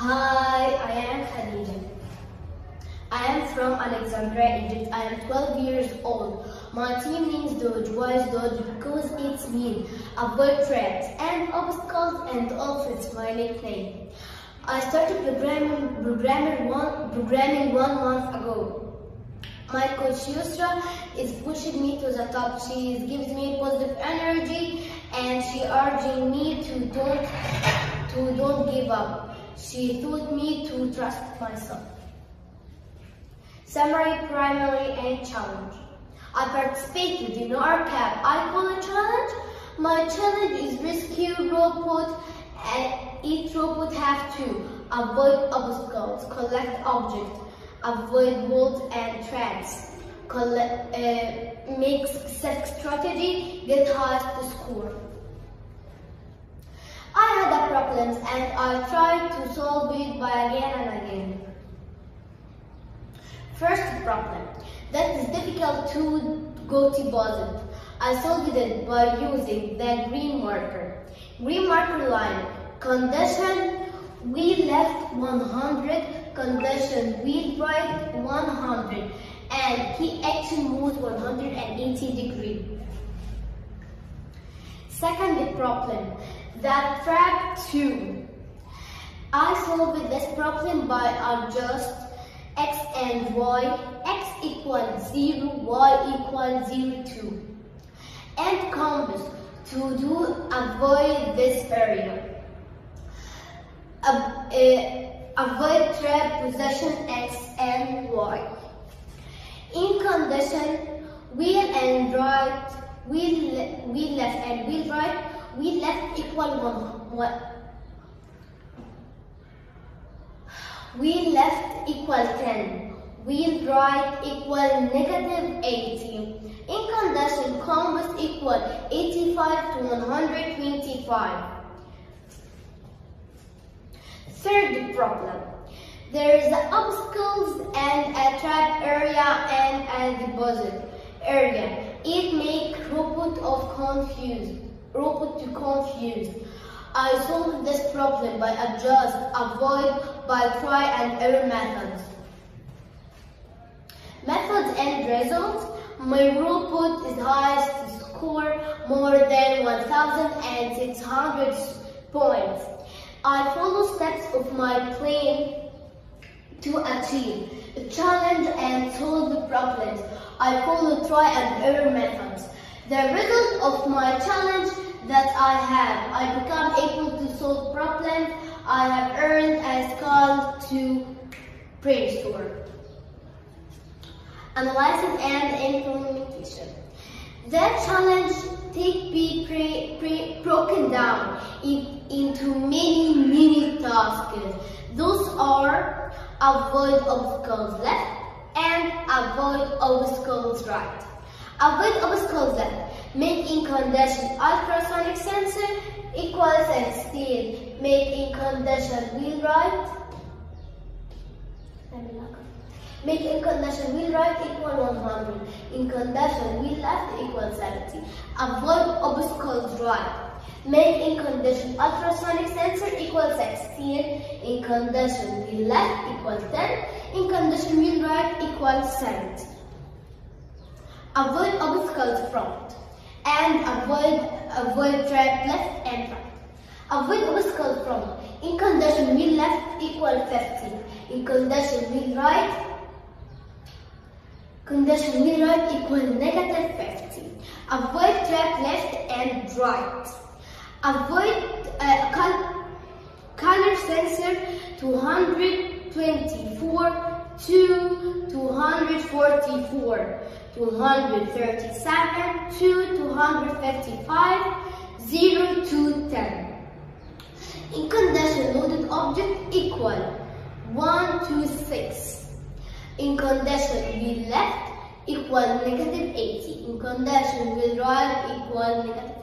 Hi, I am Khadija. I am from Alexandria, Egypt. I am 12 years old. My team names Dodge. Why is Dodge? Because it's mean. Avoid traps and obstacles and also it's my nickname. I started programming, programming, one, programming one month ago. My coach Yusra is pushing me to the top. She gives me positive energy and she urging me to don't to don't give up. She taught me to trust myself. Summary, primary, and challenge. I participated in RCAP. I call it challenge. My challenge is rescue robot and each robot have to avoid obstacles, collect objects, avoid walls and traps, collect, uh, make success strategy, get highest score. Problems and I tried to solve it by again and again. First problem, that is difficult to go to deposit. I solved it by using the green marker. Green marker line, condition, we left 100, condition, we right 100, and he actually moves 180 degree. Second problem, that trap 2. I solved this problem by adjust x and y, x equals 0, y equals 0, 2. And compass to do avoid this area. Uh, uh, avoid trap position x and y. In condition, wheel and right, wheel, wheel left and wheel right, wheel left equal 1, one wheel left equal 10, wheel right equal negative 80. In condition, compass equal 85 to 125. Third problem. There is obstacles and a trap area and a deposit area. It makes robot of confused, robot to confused. I solved this problem by adjust, avoid, by try and error methods. Methods and results. My robot is highest score more than 1,600 points. I follow steps of my plan to achieve the challenge and solve the problems. I follow try and error methods. The result of my challenge that I have, I become able to solve problems. I have earned a skill to brainstorm. Analysis and implementation. That challenge take be pre, pre, broken down in, into many, many tasks. Those are avoid obstacles left and avoid obstacles right. Avoid obstacles left. Make incandescent ultrasonic sensor equals 16. Make incandescent wheel right. Make incandescent wheel right equal 100. Incandescent wheel left equal 70. Avoid obstacles right. Make incandescent ultrasonic sensor equal 16. Incandescent wheel left equal 10. Incandescent wheel right equal 70. Avoid obstacles front and avoid avoid trap left and right. Avoid obstacles front. In condition wheel left equal 50. Incandescent wheel right Condition wheel right equal negative 50. Avoid trap left and right. Avoid uh, col color sensor 224 to 244, 237 to 255, 0 to 10. Incandescent loaded object equal 1 to 6. Incandescent wheel left equal negative 80. Incandescent wheel right equal negative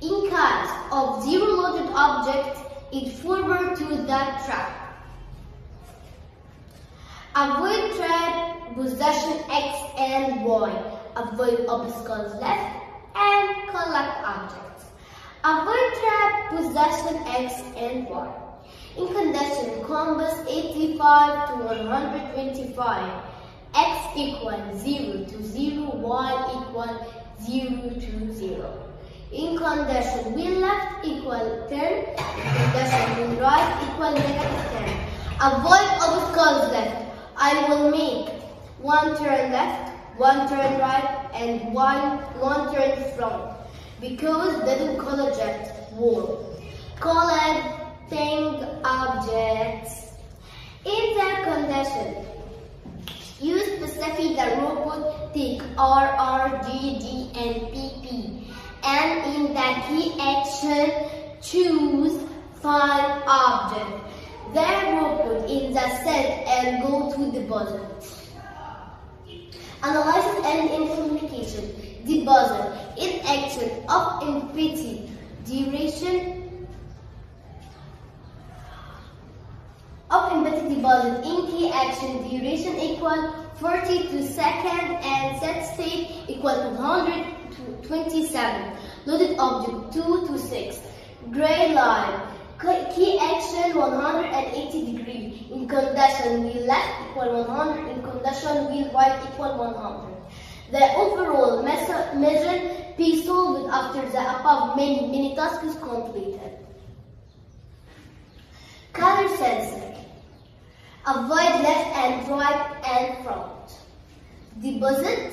10. In case of zero loaded object, it forward to that trap. Avoid trap possession X and Y. Avoid obstacles left and collect objects. Avoid trap possession X and Y. In condition compass 85 to 125, x equal 0 to 0, y equal 0 to 0. In condition we left equal 10, In condition we right equal negative 10. Avoid obstacles left. I will make one turn left, one turn right, and one, one turn front. Because didn't collect wall. Collecting objects. In that condition, use specific the robot take R, R, G, G, and P, P. And in that key action, choose find object. Then robot in the set and go to deposit. Analysis and implementation. Deposit in action of infinity duration of embedded deposit in key action duration equal 42 second and set state equal to 127 loaded object 2 to 6 gray line key action 180 degree. In condition we left equal 100 equal 100 the overall measure be solved after the above many many tasks completed color sensor Avoid left and right and front. Deposit.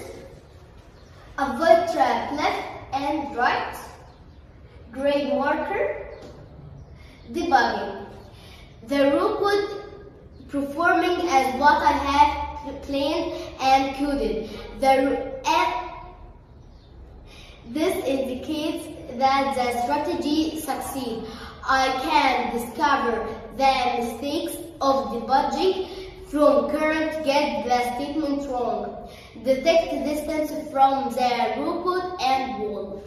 Avoid track left and right. Gray marker. Debugging. The robot performing as what I have planned and coded. The this indicates that the strategy succeeds. I can discover the mistakes of the budget from current get the statement wrong. Detect distance from the robot and wall.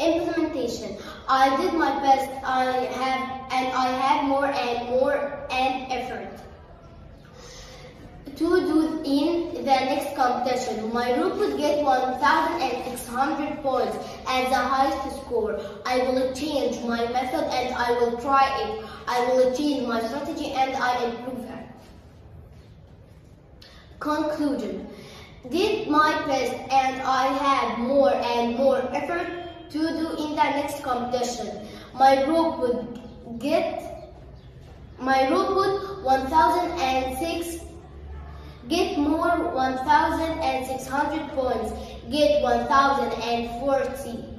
Implementation. I did my best. I have and I have more and more the next competition. My group would get 1,600 points as the highest score. I will change my method and I will try it. I will change my strategy and I improve it. Conclusion. Did my best and I had more and more effort to do in the next competition. My group would get my group would 1006 Get more 1,600 points. Get 1,040.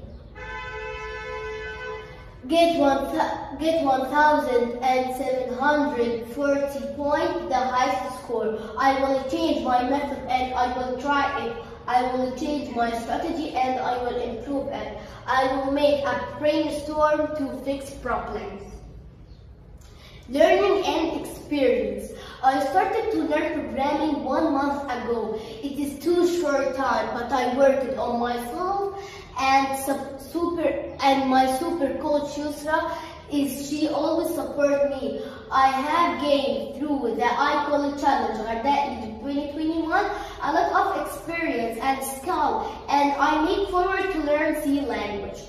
Get, one, get 1,740 points, the highest score. I will change my method and I will try it. I will change my strategy and I will improve it. I will make a brainstorm to fix problems. Learning and experience. I started to learn programming one month ago. It is too short time, but I worked on myself and super and my super coach Yusra is she always support me. I have gained through the iCollege Challenge that in 2021 a lot of experience and skill and I look forward to learn C language.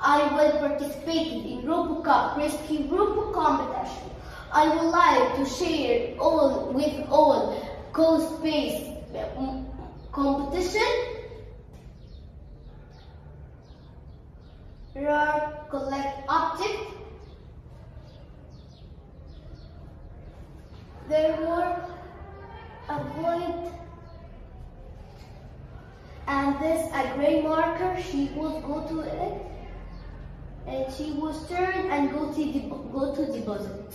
I will participate in RoboCup Rescue Robo competition. I would like to share all with all CoSpace mm, competition. Rare collect object. There were avoid and this a gray marker she would go to it and she would turn and go to go to deposit.